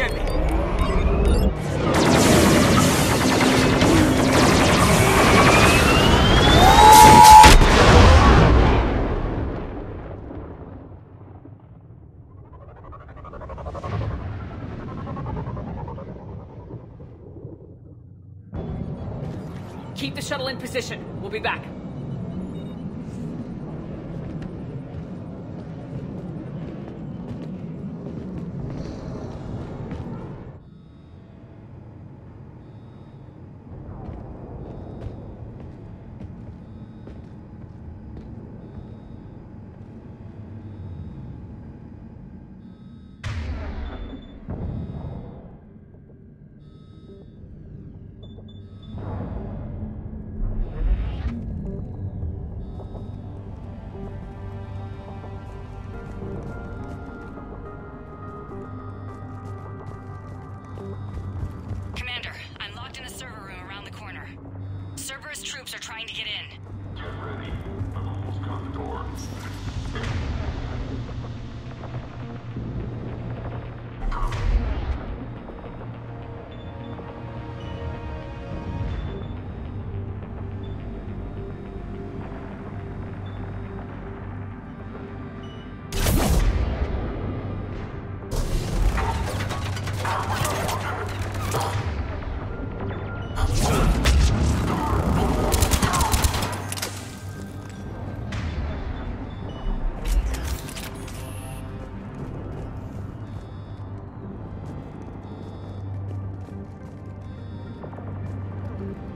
Keep the shuttle in position. We'll be back. Troops are trying to get in. Get ready.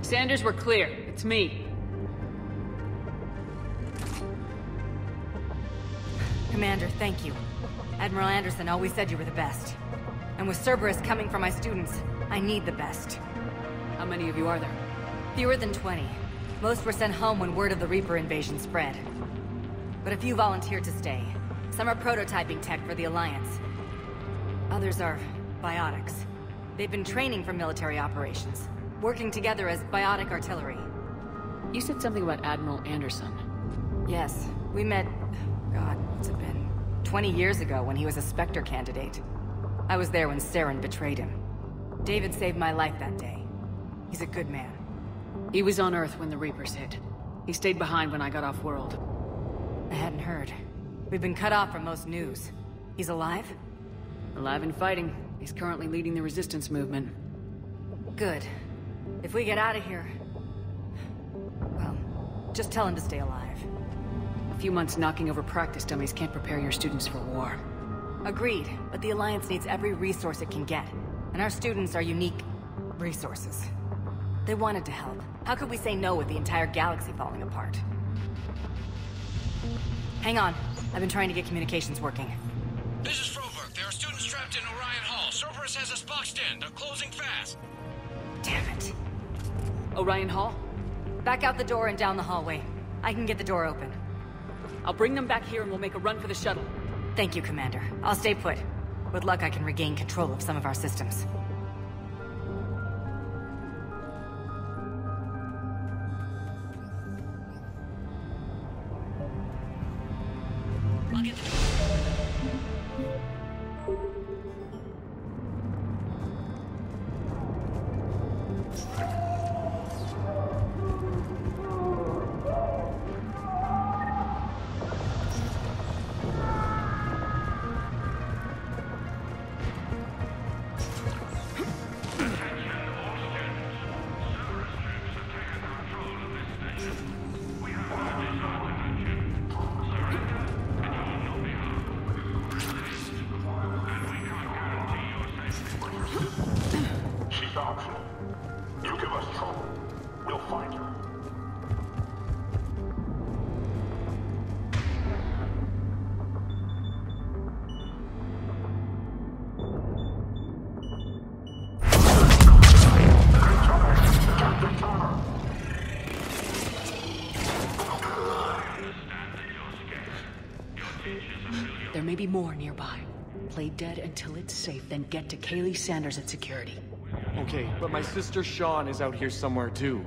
Sanders, we're clear. It's me. Commander, thank you. Admiral Anderson always said you were the best. And with Cerberus coming for my students, I need the best. How many of you are there? Fewer than 20. Most were sent home when word of the Reaper invasion spread. But a few volunteered to stay. Some are prototyping tech for the Alliance. Others are biotics. They've been training for military operations, working together as biotic artillery. You said something about Admiral Anderson. Yes, we met... God, what's it been? 20 years ago when he was a Spectre candidate. I was there when Saren betrayed him. David saved my life that day. He's a good man. He was on Earth when the Reapers hit. He stayed behind when I got off world. I hadn't heard. We've been cut off from most news. He's alive? Alive and fighting. He's currently leading the resistance movement. Good. If we get out of here... Well, just tell him to stay alive. A few months knocking over practice dummies can't prepare your students for war. Agreed, but the Alliance needs every resource it can get. And our students are unique... resources. They wanted to help. How could we say no with the entire galaxy falling apart? Hang on. I've been trying to get communications working. This is Froberg. There are students trapped in Orion Hall. Cerberus has us boxed in. They're closing fast. Damn it. Orion Hall? Back out the door and down the hallway. I can get the door open. I'll bring them back here and we'll make a run for the shuttle. Thank you, Commander. I'll stay put. With luck, I can regain control of some of our systems. I'll get the She's You give us trouble, we'll find her. There may be more nearby. Play dead until it's safe, then get to Kahlee Sanders at security. Okay, but my sister Sean is out here somewhere too.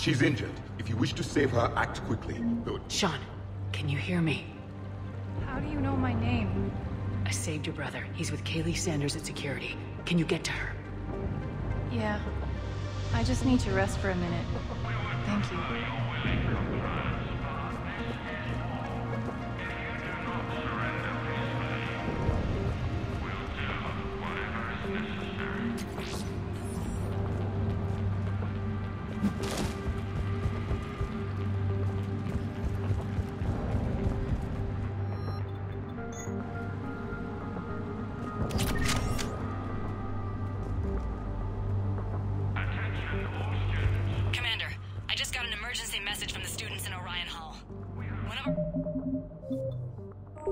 She's injured. If you wish to save her, act quickly. Good. Sean, can you hear me? How do you know my name? I saved your brother. He's with Kahlee Sanders at security. Can you get to her? Yeah. I just need to rest for a minute. Thank you.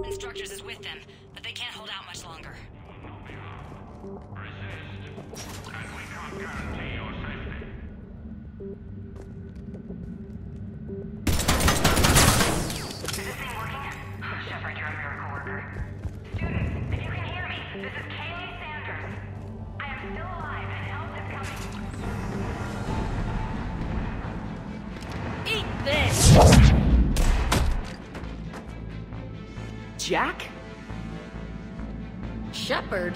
Instructors is with them, but they can't hold out much longer. Resist, and we can't guarantee your safety. Is this thing working? Shepard, you're a miracle worker. Students, if you can hear me, this is Jack? Shepard?